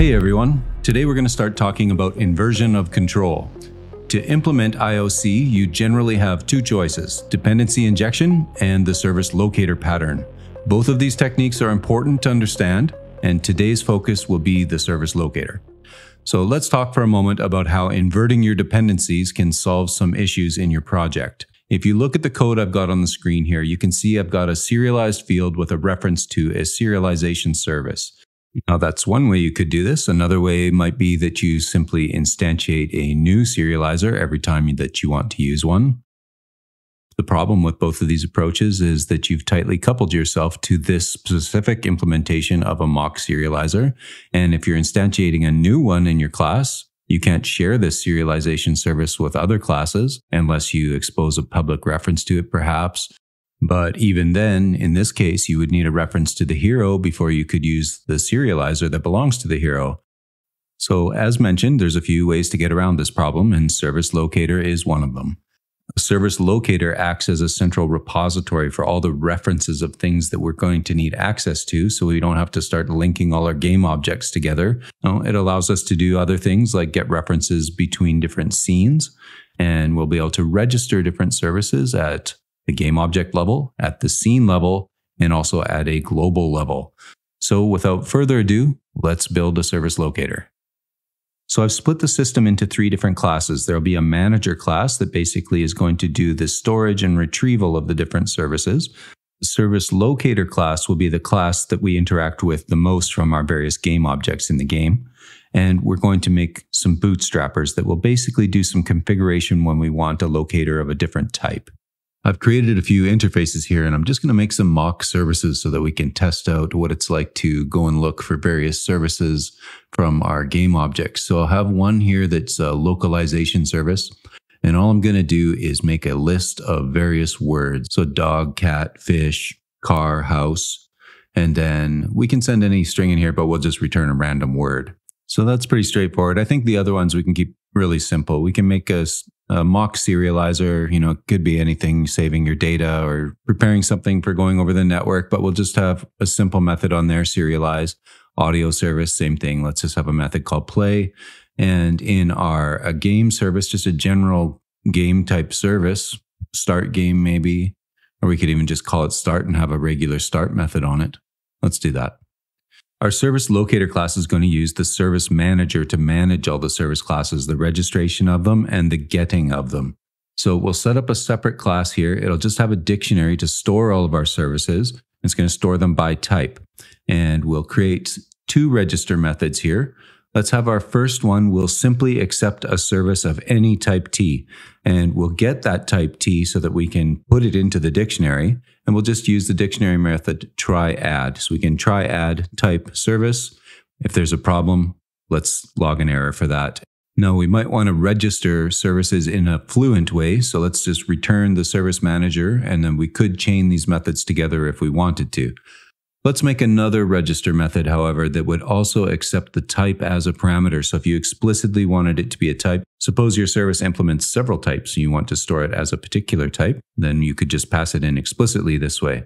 Hey everyone, today we're going to start talking about inversion of control. To implement IOC, you generally have two choices, dependency injection and the service locator pattern. Both of these techniques are important to understand, and today's focus will be the service locator. So let's talk for a moment about how inverting your dependencies can solve some issues in your project. If you look at the code I've got on the screen here, you can see I've got a serialized field with a reference to a serialization service. Now, that's one way you could do this. Another way might be that you simply instantiate a new serializer every time that you want to use one. The problem with both of these approaches is that you've tightly coupled yourself to this specific implementation of a mock serializer. And if you're instantiating a new one in your class, you can't share this serialization service with other classes unless you expose a public reference to it, perhaps. But even then, in this case, you would need a reference to the hero before you could use the serializer that belongs to the hero. So, as mentioned, there's a few ways to get around this problem, and Service Locator is one of them. A service locator acts as a central repository for all the references of things that we're going to need access to so we don't have to start linking all our game objects together. No, it allows us to do other things like get references between different scenes, and we'll be able to register different services at the game object level, at the scene level, and also at a global level. So without further ado, let's build a service locator. So I've split the system into three different classes. There'll be a manager class that basically is going to do the storage and retrieval of the different services. The service locator class will be the class that we interact with the most from our various game objects in the game. And we're going to make some bootstrappers that will basically do some configuration when we want a locator of a different type. I've created a few interfaces here and I'm just going to make some mock services so that we can test out what it's like to go and look for various services from our game objects. So I'll have one here that's a localization service. And all I'm going to do is make a list of various words. So dog, cat, fish, car, house. And then we can send any string in here, but we'll just return a random word. So that's pretty straightforward. I think the other ones we can keep really simple. We can make a a mock serializer, you know, it could be anything saving your data or preparing something for going over the network, but we'll just have a simple method on there, serialize. Audio service, same thing. Let's just have a method called play. And in our a game service, just a general game type service, start game maybe, or we could even just call it start and have a regular start method on it. Let's do that. Our service locator class is going to use the service manager to manage all the service classes, the registration of them and the getting of them. So we'll set up a separate class here. It'll just have a dictionary to store all of our services. It's going to store them by type. And we'll create two register methods here. Let's have our first one. We'll simply accept a service of any type T and we'll get that type T so that we can put it into the dictionary and we'll just use the dictionary method try add. So we can try add type service. If there's a problem, let's log an error for that. Now we might want to register services in a fluent way. So let's just return the service manager and then we could chain these methods together if we wanted to. Let's make another register method, however, that would also accept the type as a parameter. So if you explicitly wanted it to be a type, suppose your service implements several types and you want to store it as a particular type, then you could just pass it in explicitly this way.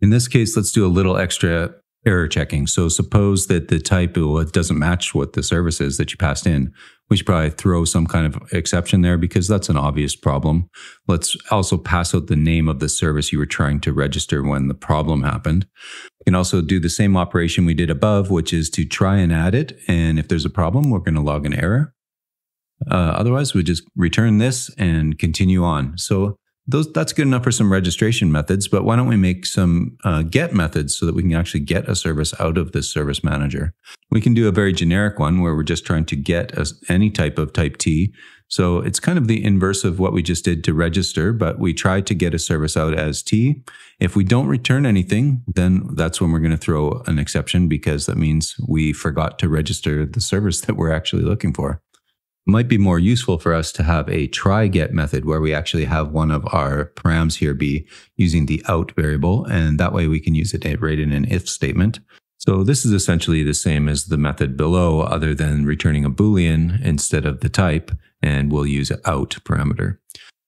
In this case, let's do a little extra error checking. So suppose that the type doesn't match what the service is that you passed in. We should probably throw some kind of exception there because that's an obvious problem. Let's also pass out the name of the service you were trying to register when the problem happened. We can also do the same operation we did above, which is to try and add it. And if there's a problem, we're going to log an error. Uh, otherwise, we just return this and continue on. So those that's good enough for some registration methods but why don't we make some uh, get methods so that we can actually get a service out of this service manager? We can do a very generic one where we're just trying to get a, any type of type t. So it's kind of the inverse of what we just did to register but we try to get a service out as t. If we don't return anything then that's when we're going to throw an exception because that means we forgot to register the service that we're actually looking for might be more useful for us to have a try get method where we actually have one of our params here be using the out variable. And that way we can use it right in an if statement. So this is essentially the same as the method below, other than returning a Boolean instead of the type, and we'll use out parameter.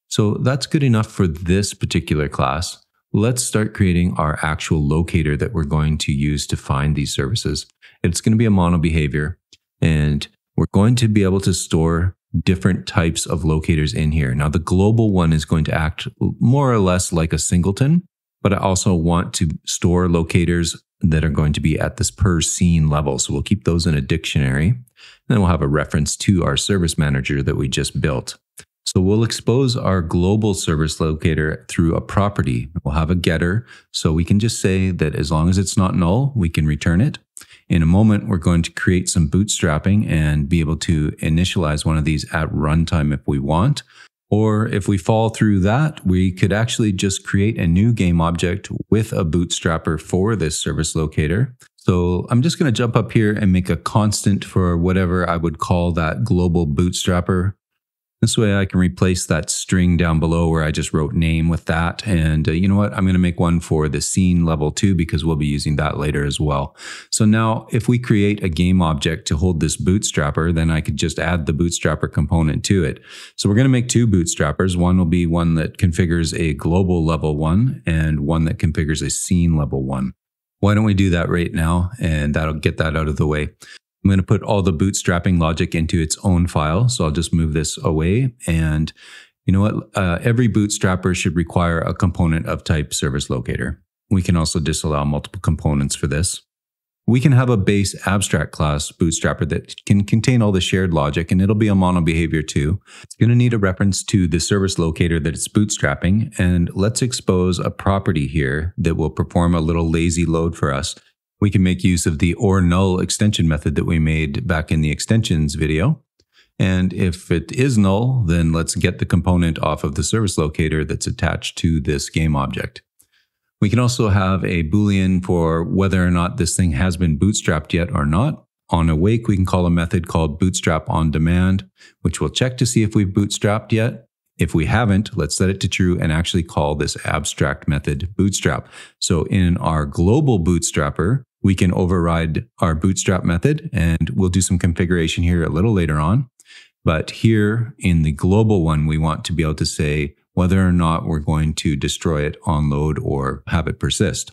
So that's good enough for this particular class. Let's start creating our actual locator that we're going to use to find these services. It's going to be a mono behavior. And we're going to be able to store different types of locators in here. Now, the global one is going to act more or less like a singleton, but I also want to store locators that are going to be at this per scene level. So we'll keep those in a dictionary. Then we'll have a reference to our service manager that we just built. So we'll expose our global service locator through a property. We'll have a getter. So we can just say that as long as it's not null, we can return it. In a moment, we're going to create some bootstrapping and be able to initialize one of these at runtime if we want. Or if we fall through that, we could actually just create a new game object with a bootstrapper for this service locator. So I'm just going to jump up here and make a constant for whatever I would call that global bootstrapper. This way I can replace that string down below where I just wrote name with that. And uh, you know what? I'm going to make one for the scene level too, because we'll be using that later as well. So now if we create a game object to hold this bootstrapper, then I could just add the bootstrapper component to it. So we're going to make two bootstrappers. One will be one that configures a global level one and one that configures a scene level one. Why don't we do that right now? And that'll get that out of the way. I'm going to put all the bootstrapping logic into its own file. So I'll just move this away. And you know what? Uh, every bootstrapper should require a component of type service locator. We can also disallow multiple components for this. We can have a base abstract class bootstrapper that can contain all the shared logic and it'll be a mono behavior too. It's going to need a reference to the service locator that it's bootstrapping. And let's expose a property here that will perform a little lazy load for us we can make use of the or null extension method that we made back in the extensions video. And if it is null, then let's get the component off of the service locator that's attached to this game object. We can also have a Boolean for whether or not this thing has been bootstrapped yet or not. On awake, we can call a method called bootstrap on demand, which will check to see if we've bootstrapped yet. If we haven't, let's set it to true and actually call this abstract method bootstrap. So in our global bootstrapper, we can override our bootstrap method and we'll do some configuration here a little later on. But here in the global one, we want to be able to say whether or not we're going to destroy it on load or have it persist.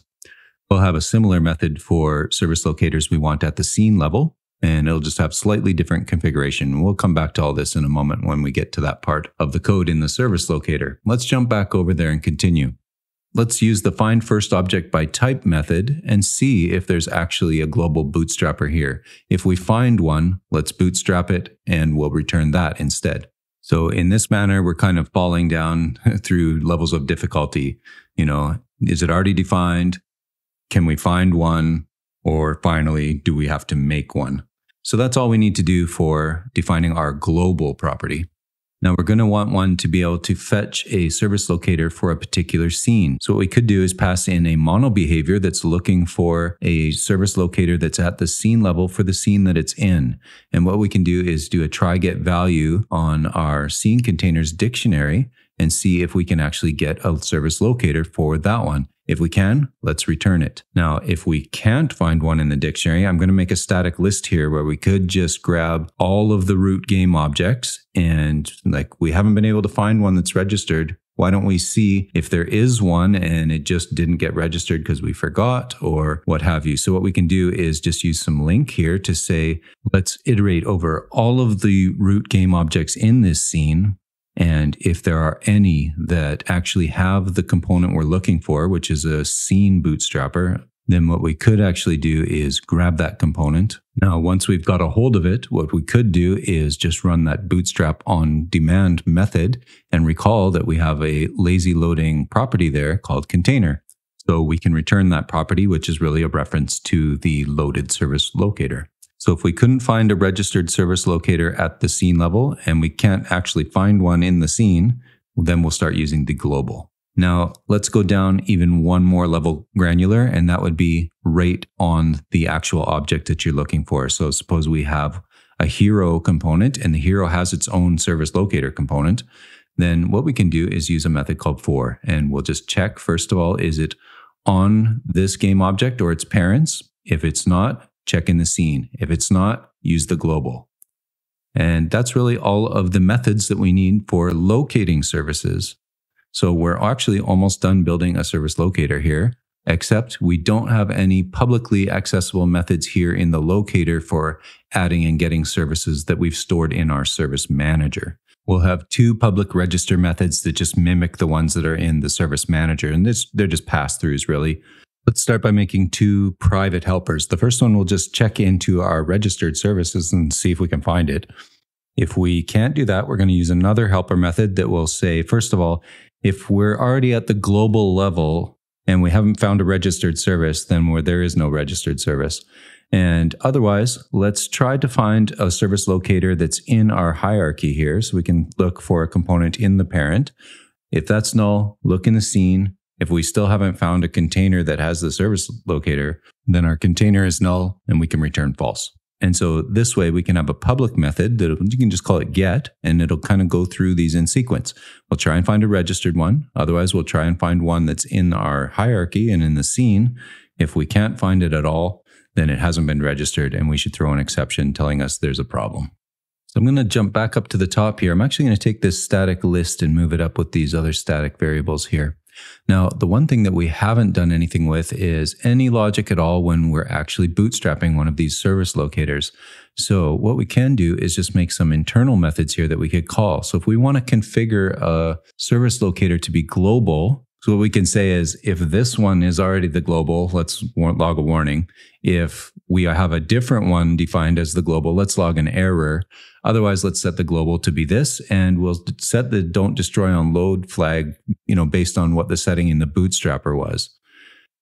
We'll have a similar method for service locators we want at the scene level, and it'll just have slightly different configuration. We'll come back to all this in a moment when we get to that part of the code in the service locator. Let's jump back over there and continue. Let's use the find first object by type method and see if there's actually a global bootstrapper here. If we find one, let's bootstrap it and we'll return that instead. So in this manner, we're kind of falling down through levels of difficulty. You know, is it already defined? Can we find one? Or finally, do we have to make one? So that's all we need to do for defining our global property. Now we're going to want one to be able to fetch a service locator for a particular scene. So what we could do is pass in a mono behavior that's looking for a service locator that's at the scene level for the scene that it's in. And what we can do is do a try get value on our scene containers dictionary and see if we can actually get a service locator for that one. If we can, let's return it. Now, if we can't find one in the dictionary, I'm going to make a static list here where we could just grab all of the root game objects and like we haven't been able to find one that's registered. Why don't we see if there is one and it just didn't get registered because we forgot or what have you? So what we can do is just use some LINQ here to say, let's iterate over all of the root game objects in this scene and if there are any that actually have the component we're looking for, which is a scene bootstrapper, then what we could actually do is grab that component. Now, once we've got a hold of it, what we could do is just run that bootstrap on demand method and recall that we have a lazy loading property there called container. So we can return that property, which is really a reference to the loaded service locator. So if we couldn't find a registered service locator at the scene level and we can't actually find one in the scene, then we'll start using the global. Now let's go down even one more level granular and that would be right on the actual object that you're looking for. So suppose we have a hero component and the hero has its own service locator component. Then what we can do is use a method called for and we'll just check first of all, is it on this game object or its parents? If it's not, check in the scene. If it's not, use the global. And that's really all of the methods that we need for locating services. So we're actually almost done building a service locator here. except we don't have any publicly accessible methods here in the locator for adding and getting services that we've stored in our service manager. We'll have two public register methods that just mimic the ones that are in the service manager. And this, they're just pass throughs, really. Let's start by making two private helpers. The first one will just check into our registered services and see if we can find it. If we can't do that, we're going to use another helper method that will say, first of all, if we're already at the global level and we haven't found a registered service, then where there is no registered service. And otherwise, let's try to find a service locator that's in our hierarchy here. So we can look for a component in the parent. If that's null, look in the scene. If we still haven't found a container that has the service locator, then our container is null and we can return false. And so this way we can have a public method that you can just call it get and it'll kind of go through these in sequence. We'll try and find a registered one. Otherwise, we'll try and find one that's in our hierarchy and in the scene. If we can't find it at all, then it hasn't been registered and we should throw an exception telling us there's a problem. So I'm going to jump back up to the top here. I'm actually going to take this static list and move it up with these other static variables here. Now, the one thing that we haven't done anything with is any logic at all when we're actually bootstrapping one of these service locators. So what we can do is just make some internal methods here that we could call. So if we want to configure a service locator to be global, so what we can say is if this one is already the global, let's log a warning. If we have a different one defined as the global, let's log an error. Otherwise, let's set the global to be this and we'll set the don't destroy on load flag, you know, based on what the setting in the bootstrapper was.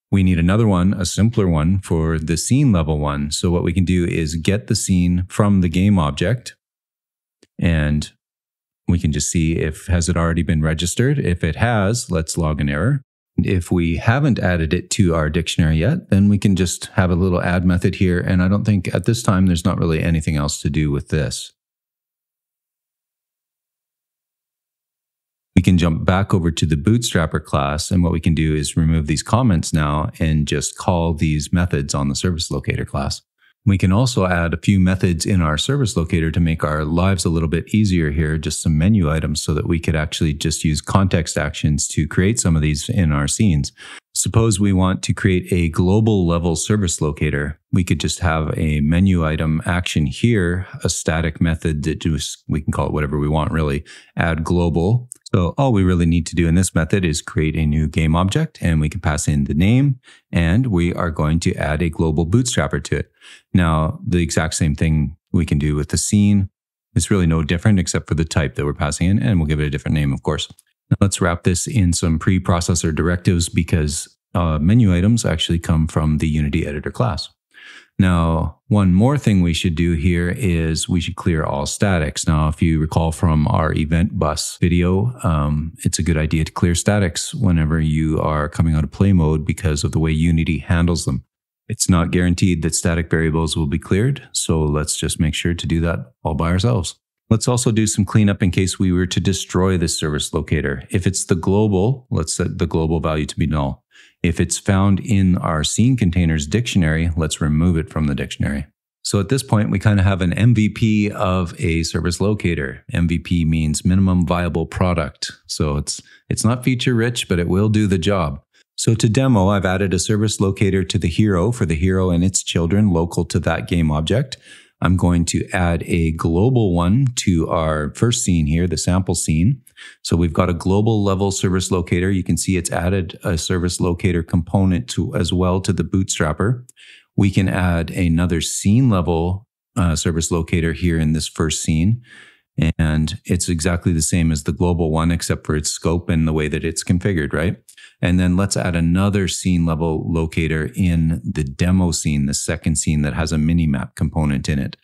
We need another one, a simpler one for the scene level one. So what we can do is get the scene from the game object and we can just see if has it already been registered. If it has, let's log an error. If we haven't added it to our dictionary yet, then we can just have a little add method here. And I don't think at this time, there's not really anything else to do with this. We can jump back over to the bootstrapper class. And what we can do is remove these comments now and just call these methods on the service locator class. We can also add a few methods in our service locator to make our lives a little bit easier here, just some menu items so that we could actually just use context actions to create some of these in our scenes. Suppose we want to create a global level service locator. We could just have a menu item action here, a static method that just, we can call it whatever we want really, add global so all we really need to do in this method is create a new game object and we can pass in the name and we are going to add a global bootstrapper to it. Now, the exact same thing we can do with the scene. It's really no different except for the type that we're passing in and we'll give it a different name, of course. Now let's wrap this in some preprocessor directives because uh, menu items actually come from the Unity editor class. Now, one more thing we should do here is we should clear all statics. Now, if you recall from our event bus video, um, it's a good idea to clear statics whenever you are coming out of play mode because of the way Unity handles them. It's not guaranteed that static variables will be cleared, so let's just make sure to do that all by ourselves. Let's also do some cleanup in case we were to destroy this service locator. If it's the global, let's set the global value to be null. If it's found in our scene containers dictionary, let's remove it from the dictionary. So at this point, we kind of have an MVP of a service locator. MVP means minimum viable product. So it's, it's not feature rich, but it will do the job. So to demo, I've added a service locator to the hero for the hero and its children local to that game object. I'm going to add a global one to our first scene here, the sample scene. So we've got a global level service locator. You can see it's added a service locator component to as well to the bootstrapper. We can add another scene level uh, service locator here in this first scene. And it's exactly the same as the global one, except for its scope and the way that it's configured, right? And then let's add another scene level locator in the demo scene, the second scene that has a mini map component in it.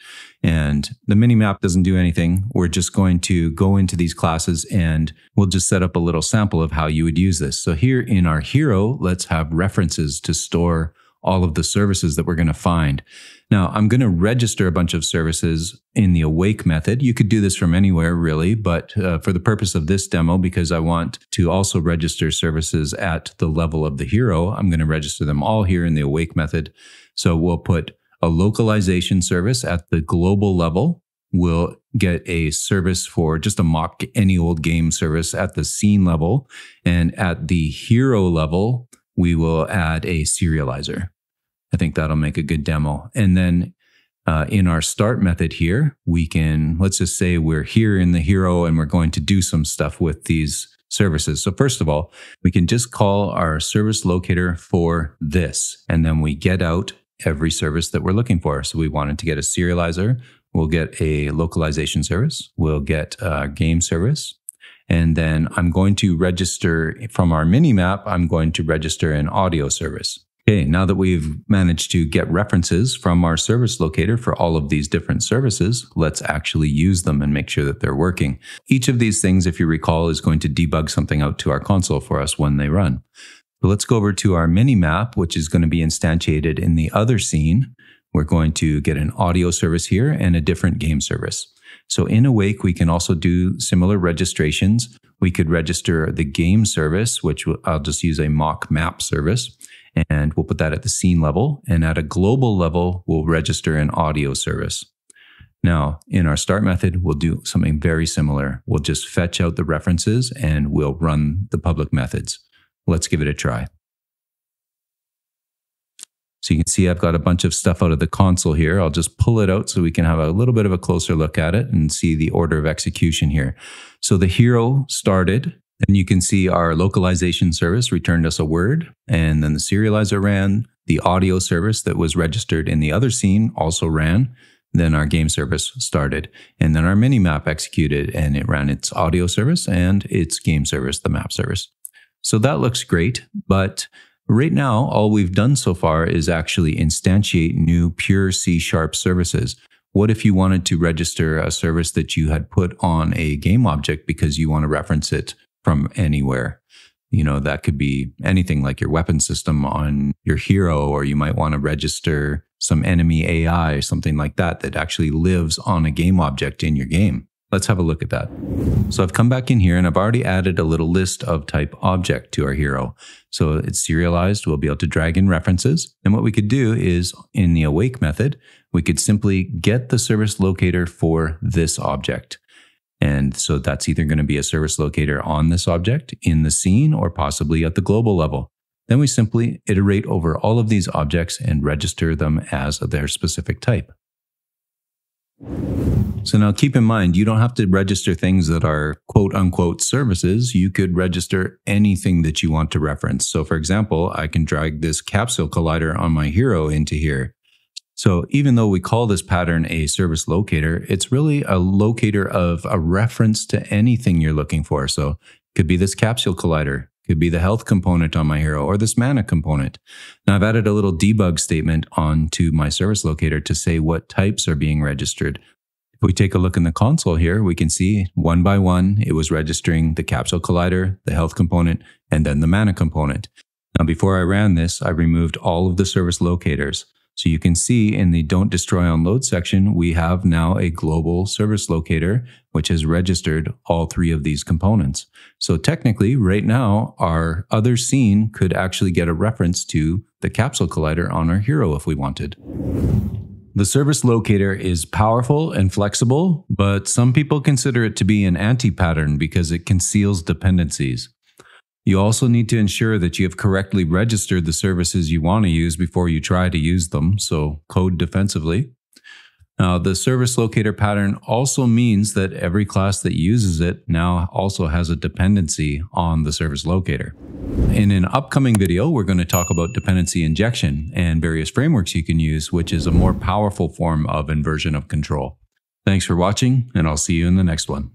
And the mini map doesn't do anything. We're just going to go into these classes and we'll just set up a little sample of how you would use this. So here in our hero, let's have references to store all of the services that we're going to find. Now, I'm going to register a bunch of services in the awake method. You could do this from anywhere, really, but uh, for the purpose of this demo, because I want to also register services at the level of the hero, I'm going to register them all here in the awake method. So we'll put a localization service at the global level. We'll get a service for just a mock any old game service at the scene level. And at the hero level, we will add a serializer. I think that'll make a good demo. And then uh, in our start method here, we can, let's just say we're here in the hero and we're going to do some stuff with these services. So first of all, we can just call our service locator for this, and then we get out every service that we're looking for. So we wanted to get a serializer. We'll get a localization service. We'll get a game service. And then I'm going to register from our mini map, I'm going to register an audio service. Okay, now that we've managed to get references from our service locator for all of these different services, let's actually use them and make sure that they're working. Each of these things, if you recall, is going to debug something out to our console for us when they run. So let's go over to our mini map, which is going to be instantiated in the other scene. We're going to get an audio service here and a different game service. So in Awake, we can also do similar registrations. We could register the game service, which I'll just use a mock map service and we'll put that at the scene level. And at a global level, we'll register an audio service. Now, in our start method, we'll do something very similar. We'll just fetch out the references and we'll run the public methods. Let's give it a try. So you can see I've got a bunch of stuff out of the console here. I'll just pull it out so we can have a little bit of a closer look at it and see the order of execution here. So the hero started and you can see our localization service returned us a word, and then the serializer ran. The audio service that was registered in the other scene also ran. Then our game service started, and then our mini map executed, and it ran its audio service and its game service, the map service. So that looks great, but right now, all we've done so far is actually instantiate new pure C sharp services. What if you wanted to register a service that you had put on a game object because you want to reference it from anywhere. You know, that could be anything like your weapon system on your hero, or you might want to register some enemy AI, or something like that, that actually lives on a game object in your game. Let's have a look at that. So I've come back in here and I've already added a little list of type object to our hero. So it's serialized. We'll be able to drag in references. And what we could do is in the awake method, we could simply get the service locator for this object. And so that's either going to be a service locator on this object in the scene or possibly at the global level. Then we simply iterate over all of these objects and register them as their specific type. So now keep in mind, you don't have to register things that are quote unquote services. You could register anything that you want to reference. So for example, I can drag this capsule collider on my hero into here. So even though we call this pattern a service locator, it's really a locator of a reference to anything you're looking for. So it could be this capsule collider, could be the health component on my hero or this mana component. Now I've added a little debug statement onto my service locator to say what types are being registered. If we take a look in the console here, we can see one by one, it was registering the capsule collider, the health component, and then the mana component. Now, before I ran this, I removed all of the service locators. So you can see in the don't destroy on load section, we have now a global service locator, which has registered all three of these components. So technically right now, our other scene could actually get a reference to the capsule collider on our hero if we wanted. The service locator is powerful and flexible, but some people consider it to be an anti-pattern because it conceals dependencies. You also need to ensure that you have correctly registered the services you want to use before you try to use them, so code defensively. Now, the service locator pattern also means that every class that uses it now also has a dependency on the service locator. In an upcoming video, we're going to talk about dependency injection and various frameworks you can use, which is a more powerful form of inversion of control. Thanks for watching, and I'll see you in the next one.